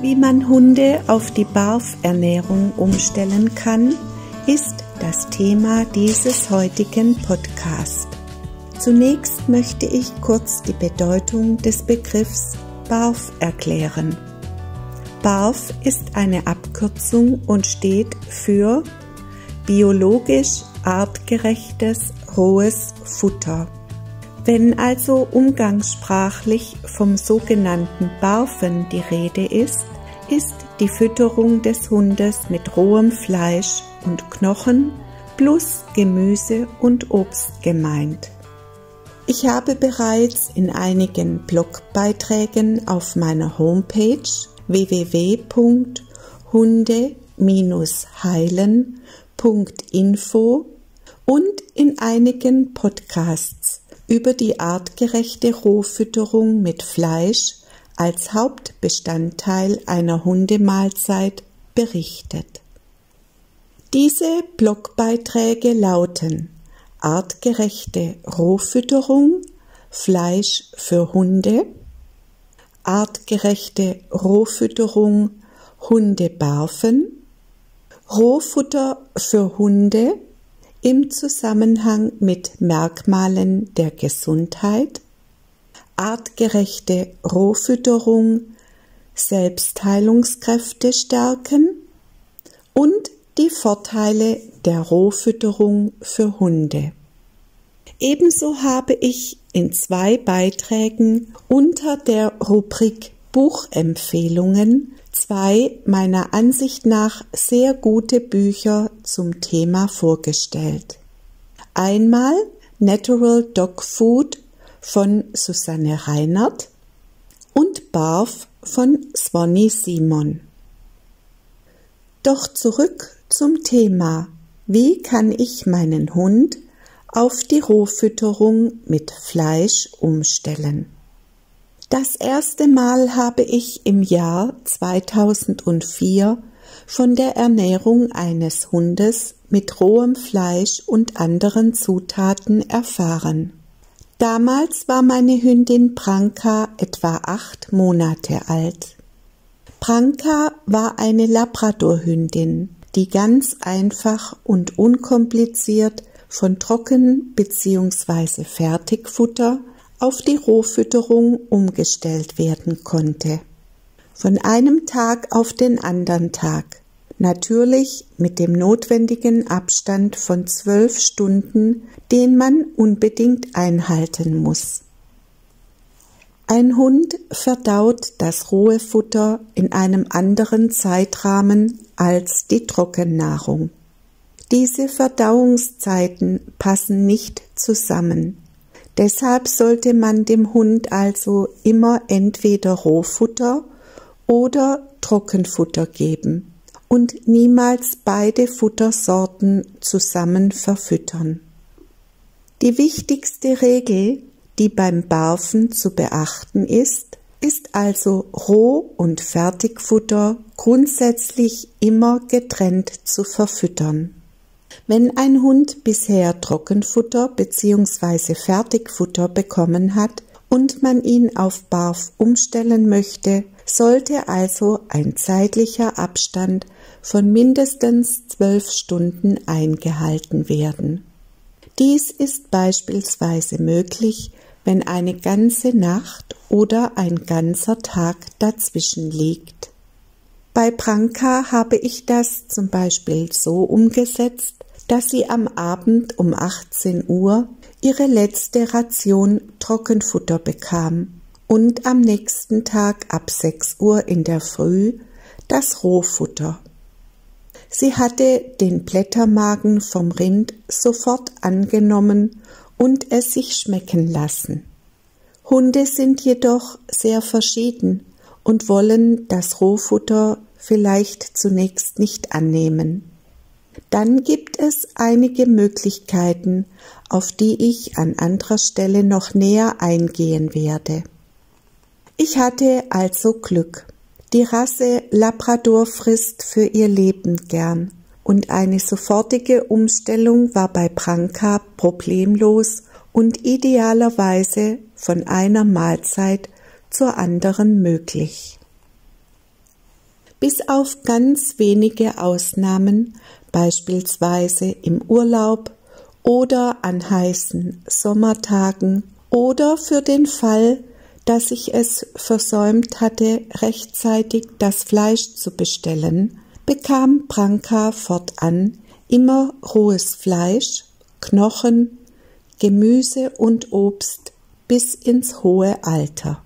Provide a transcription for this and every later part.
Wie man Hunde auf die Barfernährung umstellen kann, ist das Thema dieses heutigen Podcasts. Zunächst möchte ich kurz die Bedeutung des Begriffs BARF erklären. BARF ist eine Abkürzung und steht für biologisch artgerechtes rohes Futter. Wenn also umgangssprachlich vom sogenannten Barfen die Rede ist, ist die Fütterung des Hundes mit rohem Fleisch und Knochen plus Gemüse und Obst gemeint. Ich habe bereits in einigen Blogbeiträgen auf meiner Homepage www.hunde-heilen.info und in einigen Podcasts über die artgerechte Rohfütterung mit Fleisch als Hauptbestandteil einer Hundemahlzeit berichtet. Diese Blogbeiträge lauten artgerechte Rohfütterung, Fleisch für Hunde, artgerechte Rohfütterung, Hundebarfen, Rohfutter für Hunde im Zusammenhang mit Merkmalen der Gesundheit, artgerechte Rohfütterung, Selbstheilungskräfte stärken und die Vorteile der Rohfütterung für Hunde. Ebenso habe ich in zwei Beiträgen unter der Rubrik Buchempfehlungen zwei meiner Ansicht nach sehr gute Bücher zum Thema vorgestellt. Einmal Natural Dog Food von Susanne Reinert und Barf von Swanny Simon. Doch zurück zum Thema. Wie kann ich meinen Hund auf die Rohfütterung mit Fleisch umstellen? Das erste Mal habe ich im Jahr 2004 von der Ernährung eines Hundes mit rohem Fleisch und anderen Zutaten erfahren. Damals war meine Hündin Pranka etwa acht Monate alt. Pranka war eine Labradorhündin, die ganz einfach und unkompliziert von Trocken- bzw. Fertigfutter auf die Rohfütterung umgestellt werden konnte. Von einem Tag auf den anderen Tag, natürlich mit dem notwendigen Abstand von zwölf Stunden, den man unbedingt einhalten muss. Ein Hund verdaut das rohe Futter in einem anderen Zeitrahmen als die Trockennahrung. Diese Verdauungszeiten passen nicht zusammen. Deshalb sollte man dem Hund also immer entweder Rohfutter oder Trockenfutter geben und niemals beide Futtersorten zusammen verfüttern. Die wichtigste Regel, die beim Barfen zu beachten ist, ist also Roh- und Fertigfutter grundsätzlich immer getrennt zu verfüttern. Wenn ein Hund bisher Trockenfutter bzw. Fertigfutter bekommen hat und man ihn auf Barf umstellen möchte, sollte also ein zeitlicher Abstand von mindestens zwölf Stunden eingehalten werden. Dies ist beispielsweise möglich, wenn eine ganze Nacht oder ein ganzer Tag dazwischen liegt. Bei Pranka habe ich das zum Beispiel so umgesetzt, dass sie am Abend um 18 Uhr ihre letzte Ration Trockenfutter bekam und am nächsten Tag ab 6 Uhr in der Früh das Rohfutter. Sie hatte den Blättermagen vom Rind sofort angenommen und es sich schmecken lassen. Hunde sind jedoch sehr verschieden und wollen das Rohfutter vielleicht zunächst nicht annehmen. Dann gibt es einige Möglichkeiten, auf die ich an anderer Stelle noch näher eingehen werde. Ich hatte also Glück. Die Rasse Labrador frisst für ihr Leben gern und eine sofortige Umstellung war bei Branka problemlos und idealerweise von einer Mahlzeit zur anderen möglich. Bis auf ganz wenige Ausnahmen, beispielsweise im Urlaub oder an heißen Sommertagen oder für den Fall, dass ich es versäumt hatte, rechtzeitig das Fleisch zu bestellen, bekam Branka fortan immer rohes Fleisch, Knochen, Gemüse und Obst bis ins hohe Alter.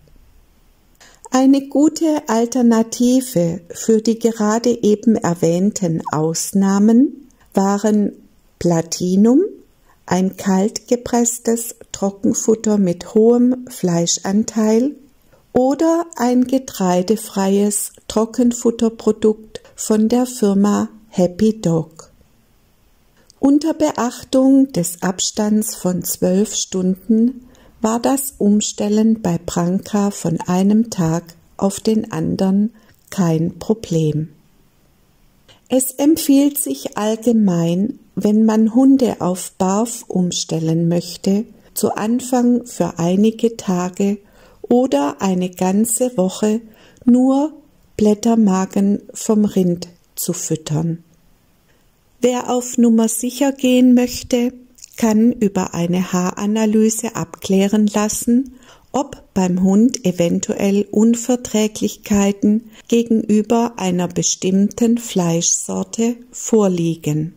Eine gute Alternative für die gerade eben erwähnten Ausnahmen waren Platinum, ein kalt gepresstes Trockenfutter mit hohem Fleischanteil oder ein getreidefreies Trockenfutterprodukt von der Firma Happy Dog. Unter Beachtung des Abstands von zwölf Stunden war das Umstellen bei Branka von einem Tag auf den anderen kein Problem. Es empfiehlt sich allgemein, wenn man Hunde auf Barf umstellen möchte, zu Anfang für einige Tage oder eine ganze Woche nur Blättermagen vom Rind zu füttern. Wer auf Nummer sicher gehen möchte, kann über eine Haaranalyse abklären lassen, ob beim Hund eventuell Unverträglichkeiten gegenüber einer bestimmten Fleischsorte vorliegen.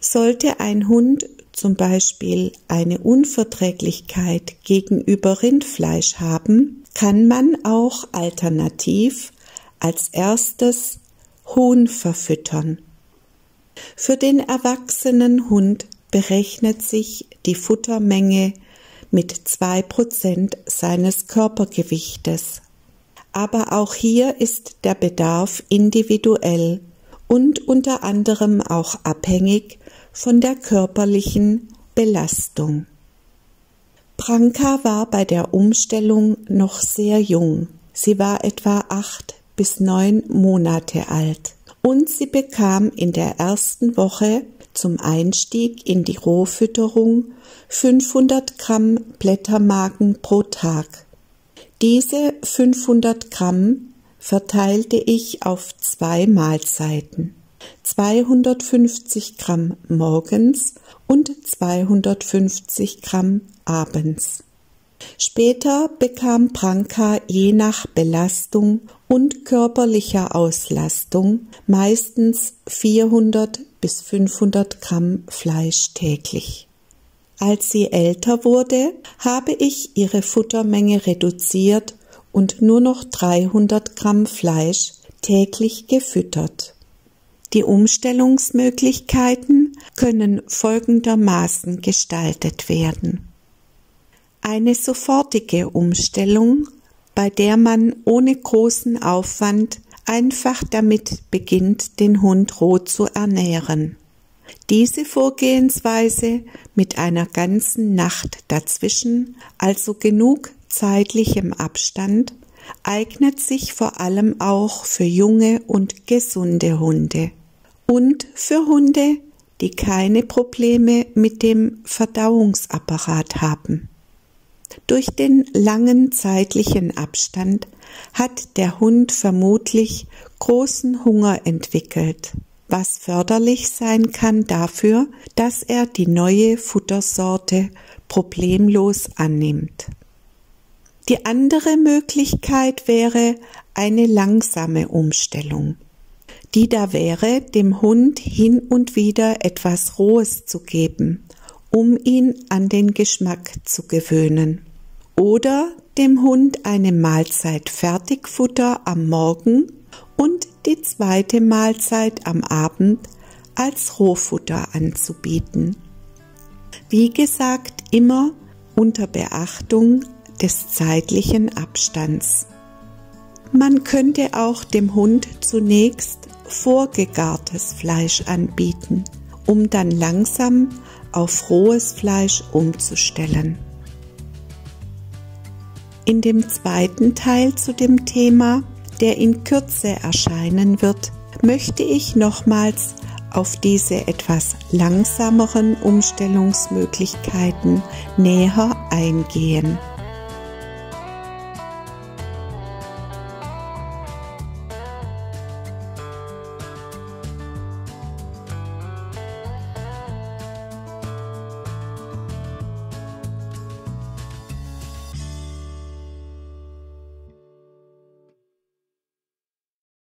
Sollte ein Hund zum Beispiel eine Unverträglichkeit gegenüber Rindfleisch haben, kann man auch alternativ als erstes Huhn verfüttern. Für den erwachsenen Hund berechnet sich die Futtermenge mit zwei Prozent seines Körpergewichtes. Aber auch hier ist der Bedarf individuell und unter anderem auch abhängig von der körperlichen Belastung. Branka war bei der Umstellung noch sehr jung. Sie war etwa acht bis neun Monate alt und sie bekam in der ersten Woche zum Einstieg in die Rohfütterung 500 Gramm Blättermagen pro Tag. Diese 500 Gramm verteilte ich auf zwei Mahlzeiten. 250 Gramm morgens und 250 Gramm abends. Später bekam Branka je nach Belastung und körperlicher Auslastung meistens 400 bis 500 Gramm Fleisch täglich. Als sie älter wurde, habe ich ihre Futtermenge reduziert und nur noch 300 Gramm Fleisch täglich gefüttert. Die Umstellungsmöglichkeiten können folgendermaßen gestaltet werden. Eine sofortige Umstellung, bei der man ohne großen Aufwand einfach damit beginnt, den Hund roh zu ernähren. Diese Vorgehensweise mit einer ganzen Nacht dazwischen, also genug zeitlichem Abstand, eignet sich vor allem auch für junge und gesunde Hunde und für Hunde, die keine Probleme mit dem Verdauungsapparat haben. Durch den langen zeitlichen Abstand hat der Hund vermutlich großen Hunger entwickelt, was förderlich sein kann dafür, dass er die neue Futtersorte problemlos annimmt. Die andere Möglichkeit wäre eine langsame Umstellung. Die da wäre, dem Hund hin und wieder etwas Rohes zu geben, um ihn an den Geschmack zu gewöhnen. Oder dem Hund eine Mahlzeit Fertigfutter am Morgen und die zweite Mahlzeit am Abend als Rohfutter anzubieten. Wie gesagt, immer unter Beachtung des zeitlichen Abstands. Man könnte auch dem Hund zunächst vorgegartes Fleisch anbieten, um dann langsam auf rohes Fleisch umzustellen. In dem zweiten Teil zu dem Thema, der in Kürze erscheinen wird, möchte ich nochmals auf diese etwas langsameren Umstellungsmöglichkeiten näher eingehen.